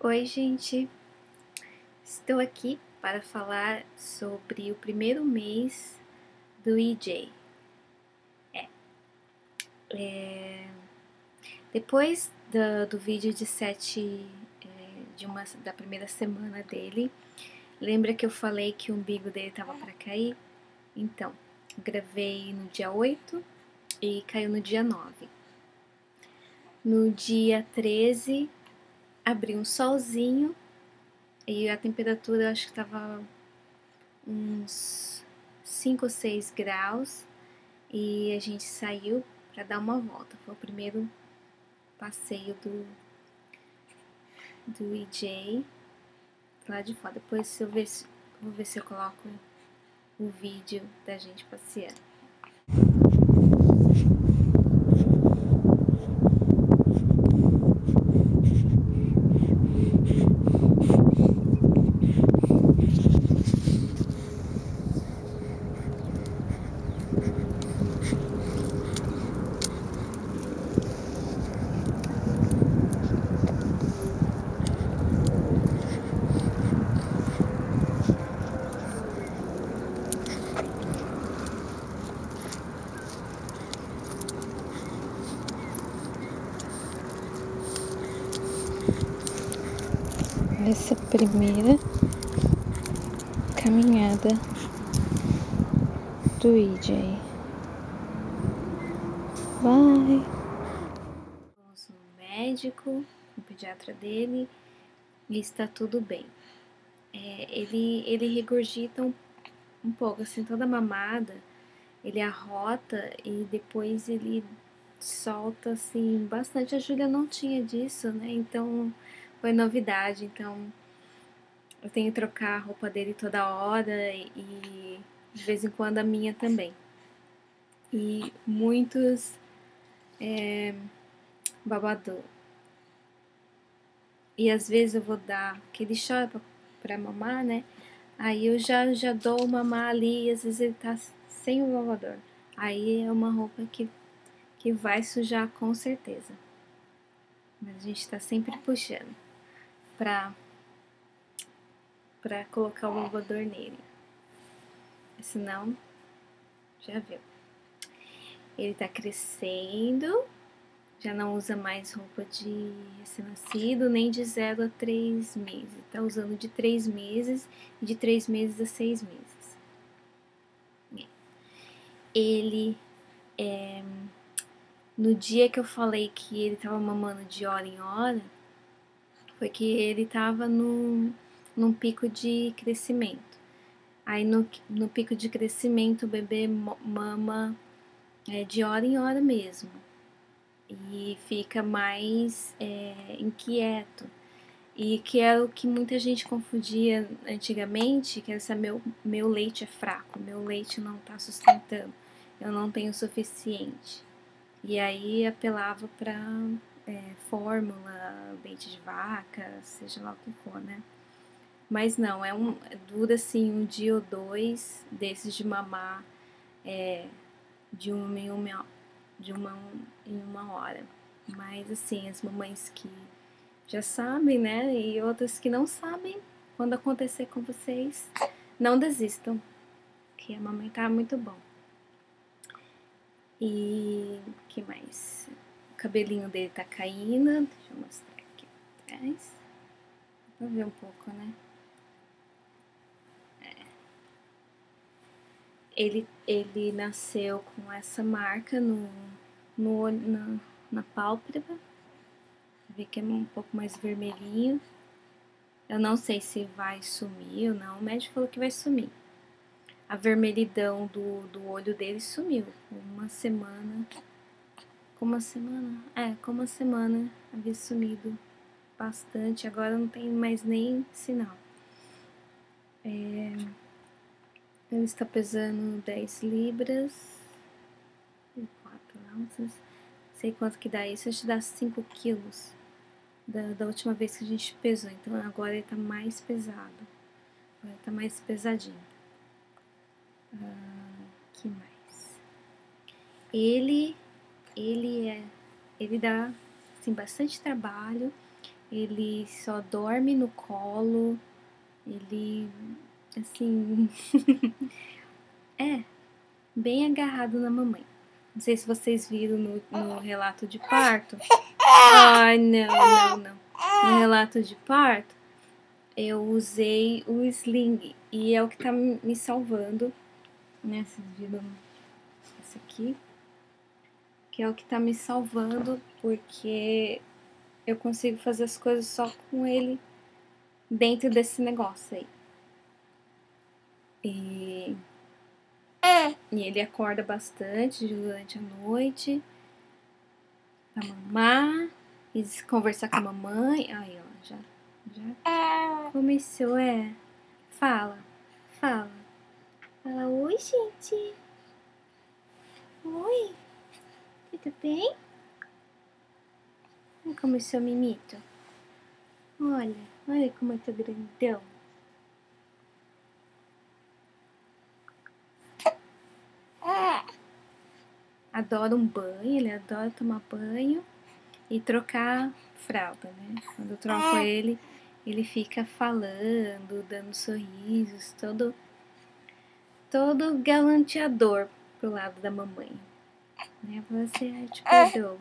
Oi, gente. Estou aqui para falar sobre o primeiro mês do EJ. É. é depois do, do, vídeo de sete é, de uma da primeira semana dele, lembra que eu falei que o umbigo dele estava para cair? Então, gravei no dia 8 e caiu no dia 9. No dia 13 abriu um solzinho e a temperatura acho que estava uns 5 ou 6 graus e a gente saiu para dar uma volta. Foi o primeiro passeio do, do EJ lá de fora. Depois eu ver vou ver se eu coloco o vídeo da gente passeando. essa primeira caminhada do. Vai! Vamos no médico, no pediatra dele, e está tudo bem. É, ele, ele regurgita um, um pouco, assim, toda mamada, ele arrota e depois ele solta, assim, bastante. A Júlia não tinha disso, né? Então foi novidade, então eu tenho que trocar a roupa dele toda hora e de vez em quando a minha também. E muitos é, babador. E às vezes eu vou dar aquele chora pra, pra mamar, né? Aí eu já, já dou o mamar ali e às vezes ele tá sem o babador. Aí é uma roupa que, que vai sujar com certeza. Mas a gente tá sempre puxando pra, pra colocar o lavador nele. Senão, já viu. Ele tá crescendo, já não usa mais roupa de recém-nascido, nem de 0 a 3 meses. Tá usando de 3 meses de 3 meses a 6 meses. Ele é, no dia que eu falei que ele tava mamando de hora em hora, foi que ele estava num, num pico de crescimento. Aí no, no pico de crescimento o bebê mama é, de hora em hora mesmo e fica mais é, inquieto. E que é o que muita gente confundia antigamente, que essa meu, meu leite é fraco, meu leite não está sustentando, eu não tenho o suficiente. E aí apelava para é, fórmula, leite de vaca, seja lá o que for, né? Mas não, é um, dura assim um dia ou dois desses de mamar é, de uma em uma, de uma em uma hora. Mas assim, as mamães que já sabem, né? E outras que não sabem, quando acontecer com vocês, não desistam, que a mamãe tá muito bom. E que mais? cabelinho dele tá caindo. Deixa eu mostrar aqui atrás. Pra ver um pouco, né? Ele, ele nasceu com essa marca no, no olho, na, na pálpebra. Vê que é um pouco mais vermelhinho. Eu não sei se vai sumir ou não. O médico falou que vai sumir. A vermelhidão do, do olho dele sumiu. Uma semana como uma semana? É, como uma semana havia sumido bastante, agora não tem mais nem sinal. É, ele está pesando 10 libras e 4 ounças. Sei quanto que dá isso, acho que dá 5 quilos da, da última vez que a gente pesou. Então agora ele está mais pesado. Agora está mais pesadinho. Ah, que mais? Ele ele é ele dá assim, bastante trabalho ele só dorme no colo, ele, assim, é, bem agarrado na mamãe. Não sei se vocês viram no, no relato de parto. Ai, não, não, não. No relato de parto, eu usei o sling e é o que tá me salvando, né? Vocês viram isso aqui? Que é o que tá me salvando porque eu consigo fazer as coisas só com ele dentro desse negócio aí. E, é. e ele acorda bastante durante a noite pra mamar e conversar com a mamãe. Aí, ó, já, já é. começou, é. Fala, fala. Fala, oi, gente. Oi, tudo bem? Olha como é seu mimito. Olha, olha como é teu grandão. Adora um banho, ele adora tomar banho e trocar fralda, né? Quando eu troco ele, ele fica falando, dando sorrisos, todo todo galanteador pro lado da mamãe. Né? Você te perdoou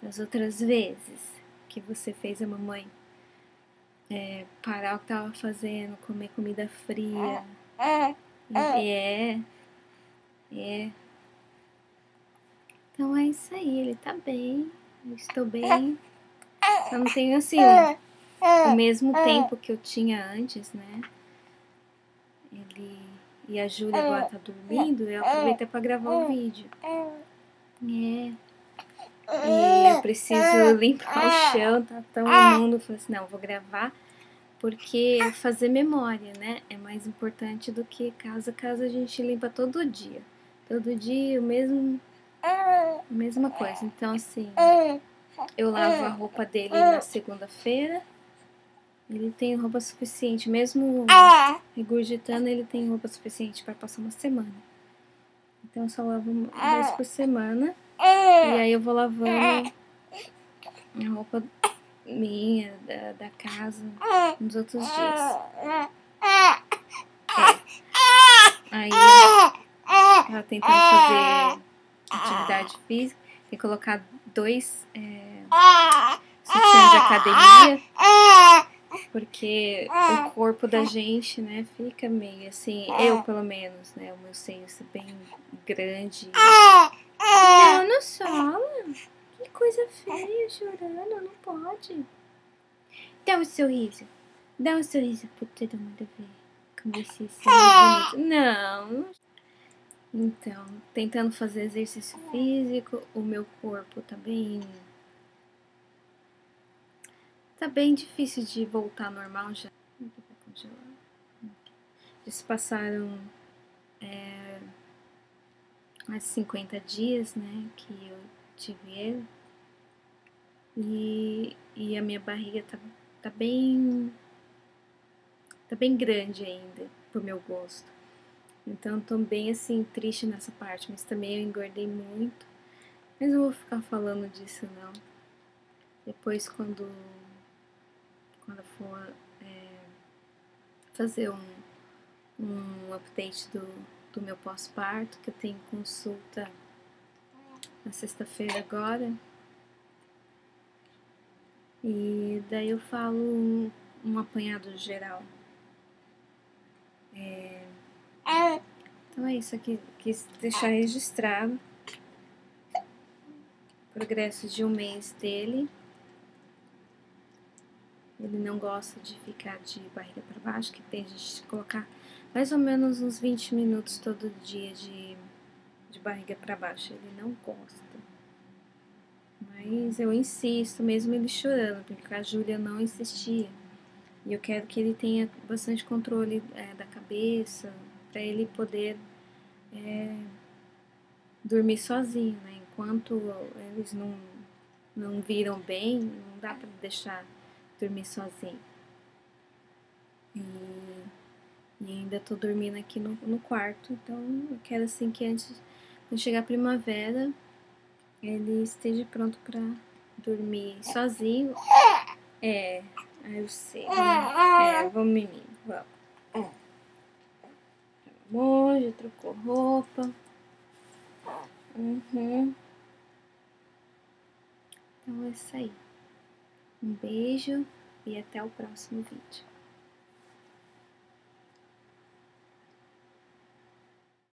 das outras vezes que você fez a mamãe é, parar o que tava fazendo, comer comida fria. E é, é. Então é isso aí, ele tá bem, eu estou bem. Eu não tenho assim o mesmo tempo que eu tinha antes, né? Ele e a Júlia agora tá dormindo, eu aproveitei para gravar o vídeo. É. E eu preciso limpar o chão, tá tão imundo. Eu falei assim, não, vou gravar porque fazer memória, né? É mais importante do que casa. Casa a gente limpa todo dia. Todo dia o mesmo. Mesma coisa. Então, assim, eu lavo a roupa dele na segunda-feira. Ele tem roupa suficiente, mesmo regurgitando, ele tem roupa suficiente para passar uma semana. Então, eu só lavo uma vez por semana. E aí eu vou lavando a roupa minha, da, da casa, nos outros dias. É. Aí ela tentando fazer atividade física, tem que colocar dois é, sutiãs de academia, porque o corpo da gente, né, fica meio assim, eu pelo menos, né, o meu seio é bem grande. Não, no solo. Que coisa feia, chorando, não pode. Dá um sorriso. Dá um sorriso pra todo mundo ver. Como você se bonito. Não. Então, tentando fazer exercício físico, o meu corpo tá bem. Tá bem difícil de voltar ao normal já. Se passaram. É, mais 50 dias, né, que eu tive ele. E, e a minha barriga tá, tá bem. tá bem grande ainda, pro meu gosto. Então tô bem assim, triste nessa parte, mas também eu engordei muito. Mas não vou ficar falando disso não. Depois quando. quando for é, fazer um, um update do, do meu pós-parto, que eu tenho consulta na sexta-feira agora. E daí eu falo um, um apanhado geral. É... Então é isso aqui, quis deixar registrado. Progresso de um mês dele. Ele não gosta de ficar de barriga para baixo, que tem a gente colocar mais ou menos uns 20 minutos todo dia de, de barriga para baixo. Ele não gosta. Mas eu insisto, mesmo ele chorando, porque a Júlia não insistia. E eu quero que ele tenha bastante controle é, da cabeça, para ele poder é, dormir sozinho, né? Enquanto eles não, não viram bem, não dá para deixar dormir sozinho. E e ainda tô dormindo aqui no, no quarto, então eu quero assim que antes, de chegar a primavera, ele esteja pronto para dormir sozinho É, eu sei. É, vamos menino, vamos. Já trocou roupa. Uhum. Então é isso aí. Um beijo e até o próximo vídeo.